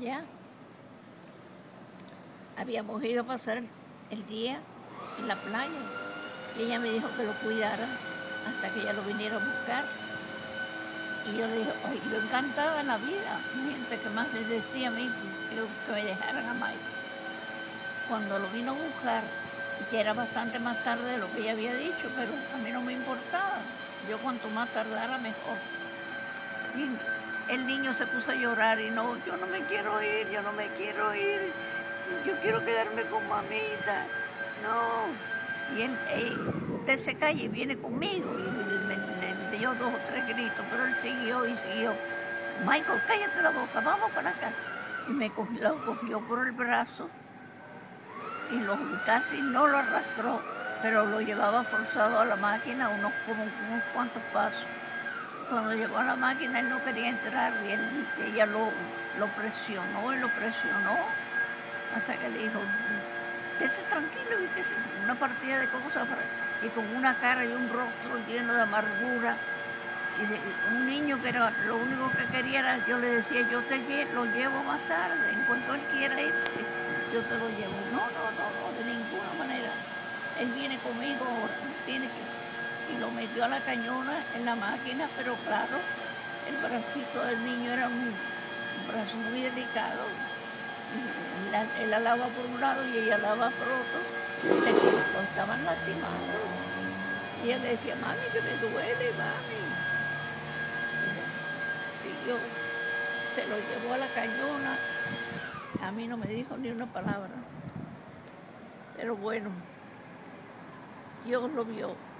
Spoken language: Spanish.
¿Ya? Habíamos ido a pasar el día en la playa ella me dijo que lo cuidara hasta que ella lo viniera a buscar. Y yo le dije, ay, yo encantada en la vida, mientras que más me decía a mí que, que me dejaran a Mike. Cuando lo vino a buscar, que era bastante más tarde de lo que ella había dicho, pero a mí no me importaba. Yo cuanto más tardara, mejor. Y el niño se puso a llorar y no, yo no me quiero ir, yo no me quiero ir, yo quiero quedarme con mamita. No. Y él, usted se calla y viene conmigo. Y me, dio dos o tres gritos, pero él siguió y siguió. Michael, cállate la boca, vamos para acá. Y me cogió, lo cogió por el brazo y lo, casi no lo arrastró, pero lo llevaba forzado a la máquina unos, unos cuantos pasos. Cuando llegó a la máquina él no quería entrar y él, ella lo, lo presionó y lo presionó hasta que le dijo, quédese tranquilo y que una partida de cosas y con una cara y un rostro lleno de amargura. Y un niño que era lo único que quería era, yo le decía, yo te lo llevo más tarde, en cuanto él quiera irse, yo te lo llevo. No, no, no, no, de ninguna manera. Él viene conmigo, tiene que... Y lo metió a la cañona en la máquina, pero claro, el bracito del niño era un, brazo muy delicado. Él alaba por un lado y ella alaba por otro. Estaban lastimando. Y le decía, mami, que me duele, mami. Siguió, se lo llevó a la cañona. A mí no me dijo ni una palabra. Pero bueno, Dios lo vio.